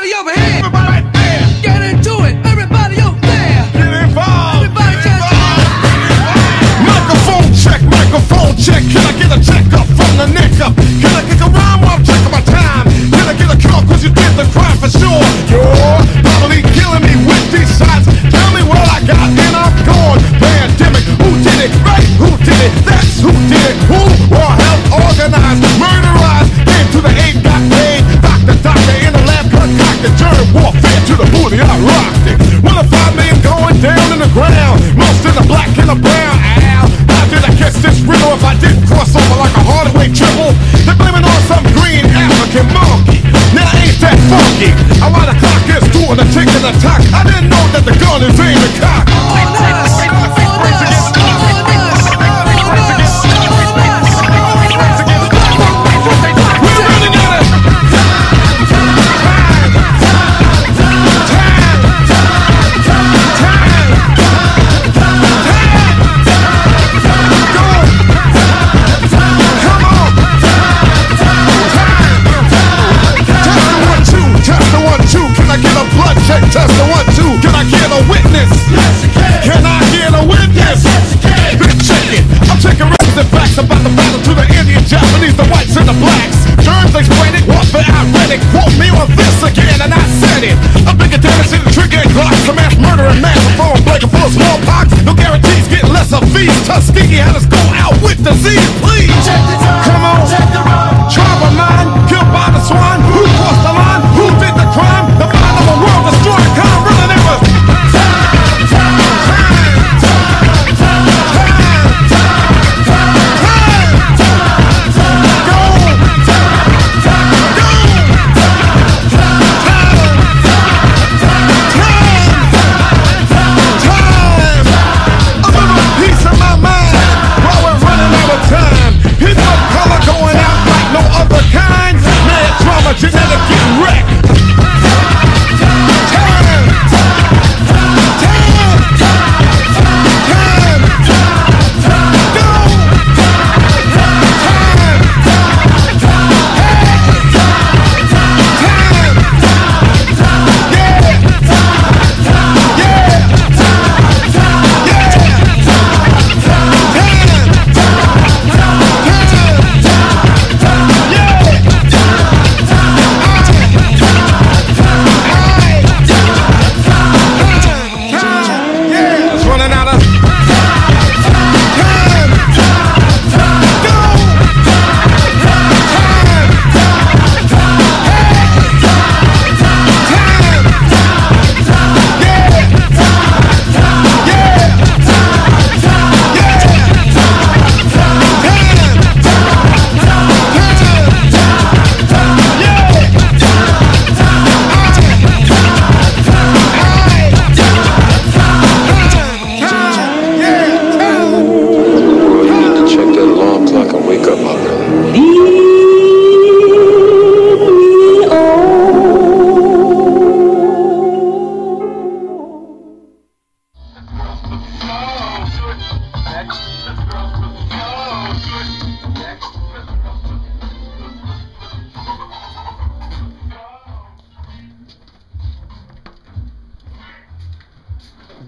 Everybody over here. about the battle to the Indian, Japanese, the whites and the blacks. Germs explain it, warfare ironic. Quote me on this again, and I said it. A bigger damage to the trigger and Glock. The mass murder and mass reform, breaker full of smallpox. No guarantees, get less of fees. Tuskegee had us go out with disease, please. Check this out.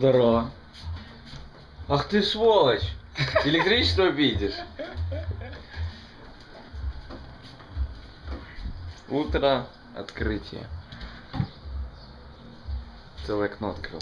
Здорово. Ах ты сволочь! Электричество видишь? Утро открытие. Целое окно открыл.